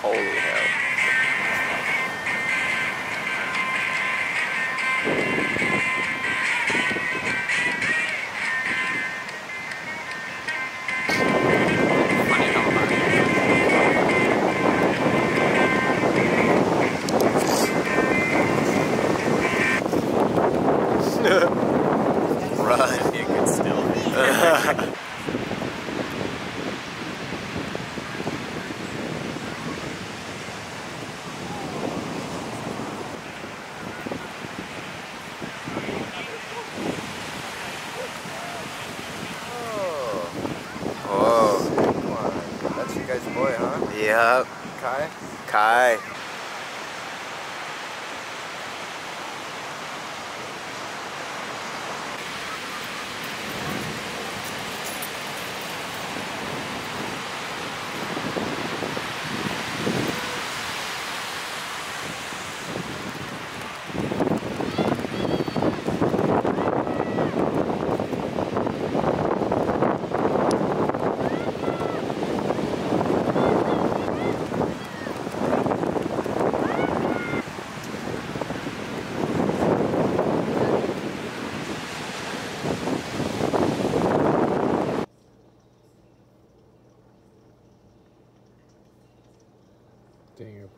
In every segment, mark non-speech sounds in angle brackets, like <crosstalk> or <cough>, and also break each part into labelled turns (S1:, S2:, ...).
S1: Holy. Yep.
S2: Kai?
S1: Kai.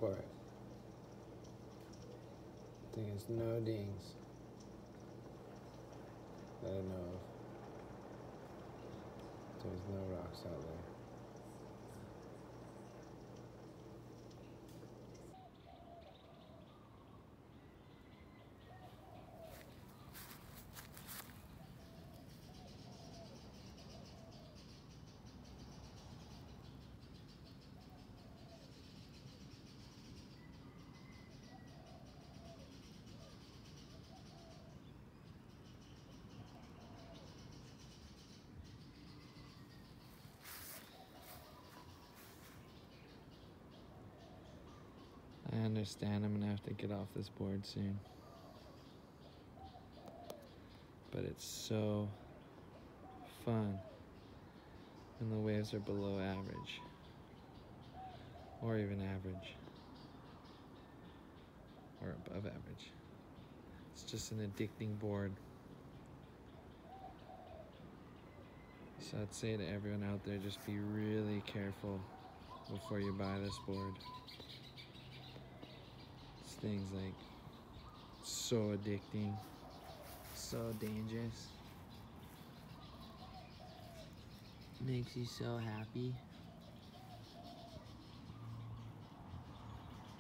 S2: Ding report. Thing is no dings. I know of. There's no rocks out there. I understand I'm gonna have to get off this board soon. But it's so fun when the waves are below average. Or even average. Or above average. It's just an addicting board. So I'd say to everyone out there, just be really careful before you buy this board. Thing's like so addicting, so dangerous. Makes you so happy.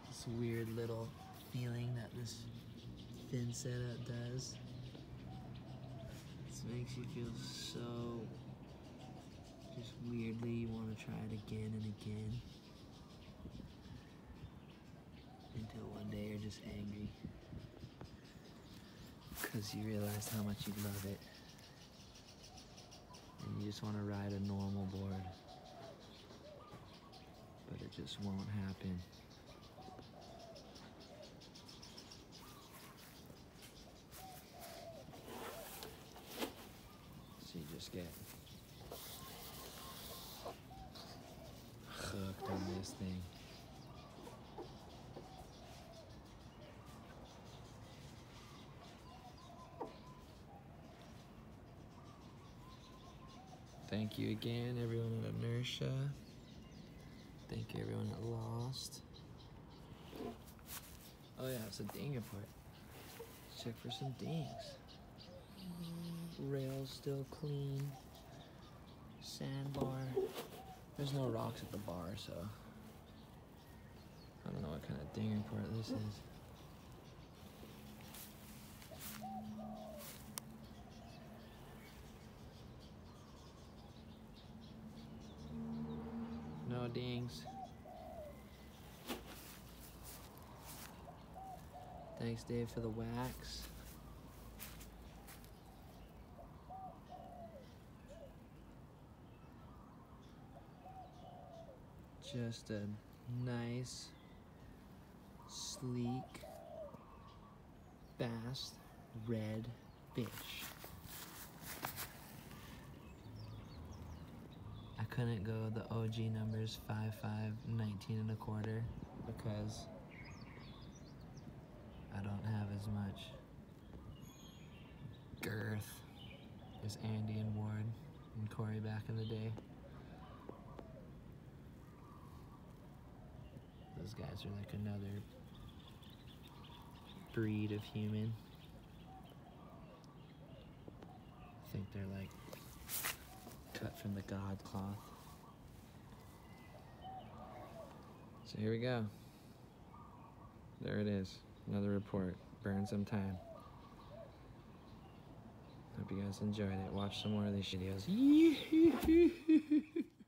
S2: This weird little feeling that this fin setup does. This makes you feel so just weirdly you want to try it again and again. Until day you're just angry. Because you realize how much you love it. And you just want to ride a normal board. But it just won't happen. So you just get hooked on this thing. Thank you again, everyone at Inertia. Thank you, everyone at Lost. Oh yeah, it's a ding. Let's check for some dings. Rails still clean. Sandbar. There's no rocks at the bar, so I don't know what kind of ding report this is. No dings. Thanks, Dave, for the wax. Just a nice, sleek, fast, red fish. Couldn't go the OG numbers 5, 5, 19 and a quarter because I don't have as much girth as Andy and Ward and Corey back in the day. Those guys are like another breed of human. I think they're like cut from the god cloth. So here we go. There it is. Another report. Burn some time. Hope you guys enjoyed it. Watch some more of these videos. <laughs>